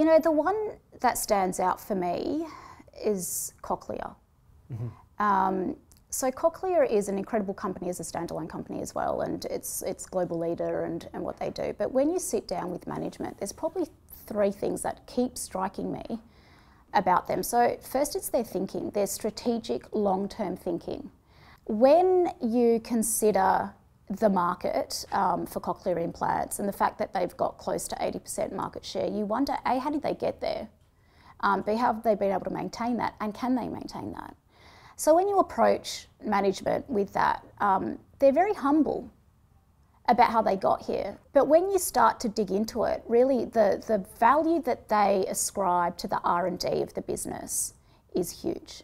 You know, the one that stands out for me is Cochlear. Um, so Cochlear is an incredible company as a standalone company as well, and it's it's global leader and, and what they do. But when you sit down with management, there's probably three things that keep striking me about them. So first, it's their thinking, their strategic long-term thinking. When you consider the market um, for cochlear implants and the fact that they've got close to 80% market share, you wonder A, how did they get there? Um, B, how have they been able to maintain that? And can they maintain that? So when you approach management with that, um, they're very humble about how they got here. But when you start to dig into it, really the, the value that they ascribe to the R&D of the business is huge.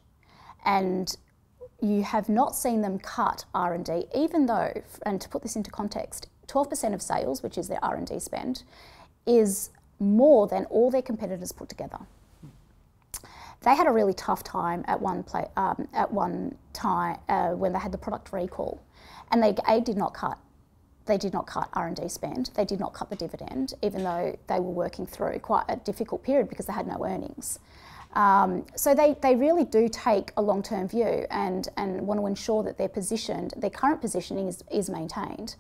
And you have not seen them cut R&D, even though, and to put this into context, 12% of sales, which is their R&D spend, is more than all their competitors put together. They had a really tough time at one play, um, at one time uh, when they had the product recall, and they a did not cut. They did not cut R&D spend. They did not cut the dividend, even though they were working through quite a difficult period because they had no earnings. Um, so they, they really do take a long-term view and, and want to ensure that their positioned, their current positioning is, is maintained.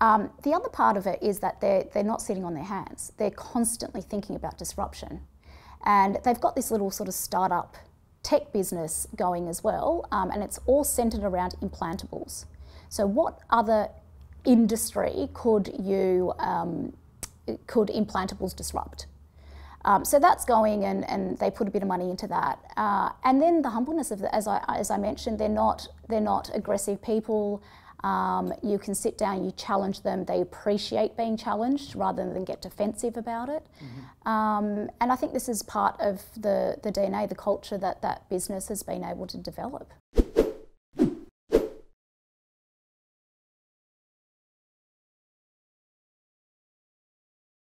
Um, the other part of it is that they're, they're not sitting on their hands. They're constantly thinking about disruption. And they've got this little sort of startup tech business going as well, um, and it's all centered around implantables. So what other industry could you, um, could implantables disrupt? Um, so that's going, and, and they put a bit of money into that. Uh, and then the humbleness of the, as I as I mentioned, they're not they're not aggressive people. Um, you can sit down, you challenge them. They appreciate being challenged rather than get defensive about it. Mm-hmm. Um, and I think this is part of the the DNA, the culture that that business has been able to develop.